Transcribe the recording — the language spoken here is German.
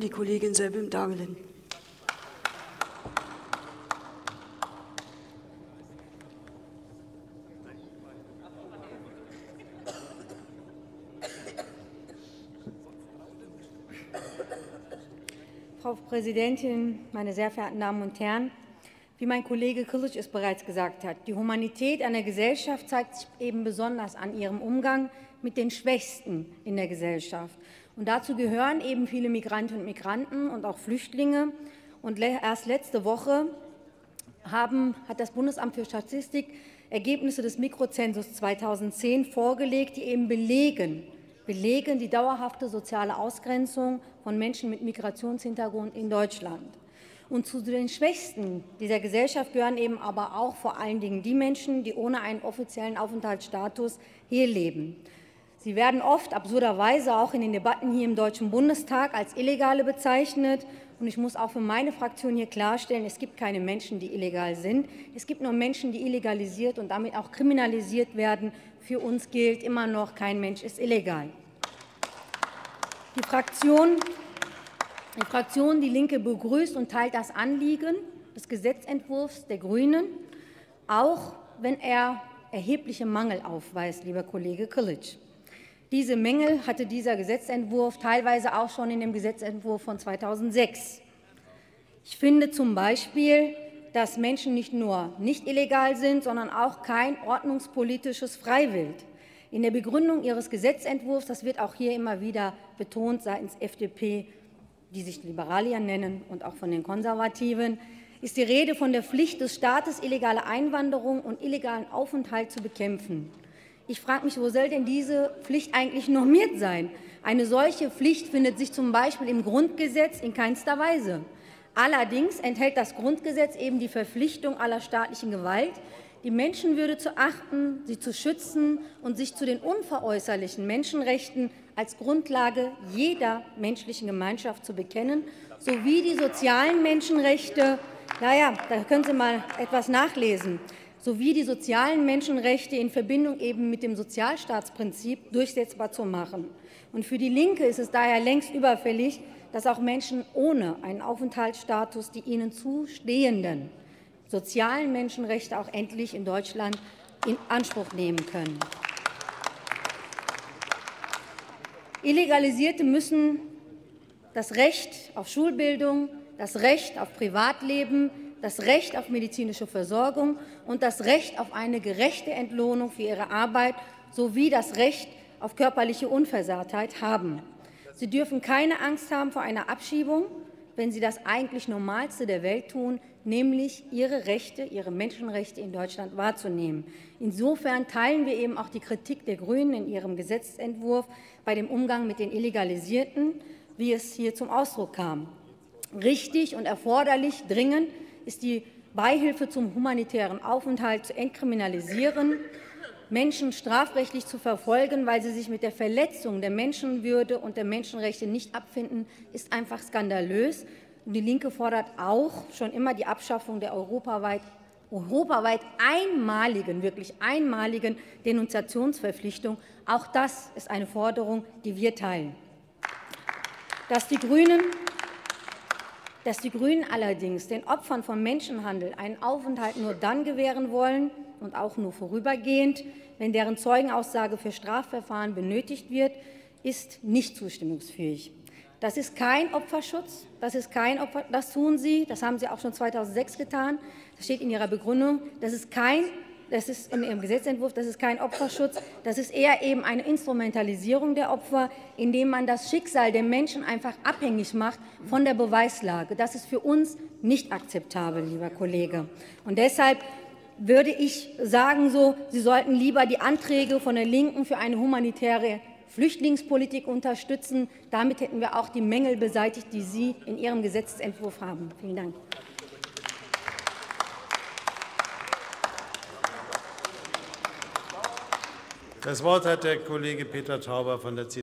Die Kollegin Sebim Dagelin. Frau Präsidentin, meine sehr verehrten Damen und Herren! Wie mein Kollege Kilic es bereits gesagt hat, die Humanität einer Gesellschaft zeigt sich eben besonders an ihrem Umgang mit den Schwächsten in der Gesellschaft. Und dazu gehören eben viele Migrantinnen und Migranten und auch Flüchtlinge. Und erst letzte Woche haben, hat das Bundesamt für Statistik Ergebnisse des Mikrozensus 2010 vorgelegt, die eben belegen, belegen die dauerhafte soziale Ausgrenzung von Menschen mit Migrationshintergrund in Deutschland. Und zu den Schwächsten dieser Gesellschaft gehören eben aber auch vor allen Dingen die Menschen, die ohne einen offiziellen Aufenthaltsstatus hier leben. Sie werden oft absurderweise auch in den Debatten hier im Deutschen Bundestag als Illegale bezeichnet. Und ich muss auch für meine Fraktion hier klarstellen, es gibt keine Menschen, die illegal sind. Es gibt nur Menschen, die illegalisiert und damit auch kriminalisiert werden. Für uns gilt immer noch, kein Mensch ist illegal. Die Fraktion, die Fraktion Die Linke begrüßt und teilt das Anliegen des Gesetzentwurfs der Grünen, auch wenn er erhebliche Mangel aufweist, lieber Kollege Kilic. Diese Mängel hatte dieser Gesetzentwurf teilweise auch schon in dem Gesetzentwurf von 2006. Ich finde zum Beispiel, dass Menschen nicht nur nicht illegal sind, sondern auch kein ordnungspolitisches Freiwild. In der Begründung Ihres Gesetzentwurfs, das wird auch hier immer wieder betont seitens FDP, die sich Liberalier nennen, und auch von den Konservativen, ist die Rede von der Pflicht des Staates, illegale Einwanderung und illegalen Aufenthalt zu bekämpfen. Ich frage mich, wo soll denn diese Pflicht eigentlich normiert sein? Eine solche Pflicht findet sich zum Beispiel im Grundgesetz in keinster Weise. Allerdings enthält das Grundgesetz eben die Verpflichtung aller staatlichen Gewalt, die Menschenwürde zu achten, sie zu schützen und sich zu den unveräußerlichen Menschenrechten als Grundlage jeder menschlichen Gemeinschaft zu bekennen, sowie die sozialen Menschenrechte, naja, da können Sie mal etwas nachlesen, sowie die sozialen Menschenrechte in Verbindung eben mit dem Sozialstaatsprinzip durchsetzbar zu machen. Und für die Linke ist es daher längst überfällig, dass auch Menschen ohne einen Aufenthaltsstatus die ihnen zustehenden sozialen Menschenrechte auch endlich in Deutschland in Anspruch nehmen können. Illegalisierte müssen das Recht auf Schulbildung, das Recht auf Privatleben, das Recht auf medizinische Versorgung und das Recht auf eine gerechte Entlohnung für ihre Arbeit sowie das Recht auf körperliche Unversehrtheit haben. Sie dürfen keine Angst haben vor einer Abschiebung, wenn sie das eigentlich Normalste der Welt tun, nämlich ihre Rechte, ihre Menschenrechte in Deutschland wahrzunehmen. Insofern teilen wir eben auch die Kritik der Grünen in ihrem Gesetzentwurf bei dem Umgang mit den Illegalisierten, wie es hier zum Ausdruck kam. Richtig und erforderlich dringend ist die Beihilfe zum humanitären Aufenthalt zu entkriminalisieren Menschen strafrechtlich zu verfolgen, weil sie sich mit der Verletzung der Menschenwürde und der Menschenrechte nicht abfinden, ist einfach skandalös. Die Linke fordert auch schon immer die Abschaffung der europaweit, europaweit einmaligen, wirklich einmaligen Denunziationsverpflichtung. Auch das ist eine Forderung, die wir teilen. Dass die Grünen dass die Grünen allerdings den Opfern von Menschenhandel einen Aufenthalt nur dann gewähren wollen und auch nur vorübergehend, wenn deren Zeugenaussage für Strafverfahren benötigt wird, ist nicht zustimmungsfähig. Das ist kein Opferschutz, das, ist kein Opfer, das tun Sie, das haben Sie auch schon 2006 getan, das steht in Ihrer Begründung, das ist kein das ist in Ihrem Gesetzentwurf, das ist kein Opferschutz, das ist eher eben eine Instrumentalisierung der Opfer, indem man das Schicksal der Menschen einfach abhängig macht von der Beweislage. Das ist für uns nicht akzeptabel, lieber Kollege. Und deshalb würde ich sagen, so, Sie sollten lieber die Anträge von der Linken für eine humanitäre Flüchtlingspolitik unterstützen. Damit hätten wir auch die Mängel beseitigt, die Sie in Ihrem Gesetzentwurf haben. Vielen Dank. Das Wort hat der Kollege Peter Tauber von der CDU.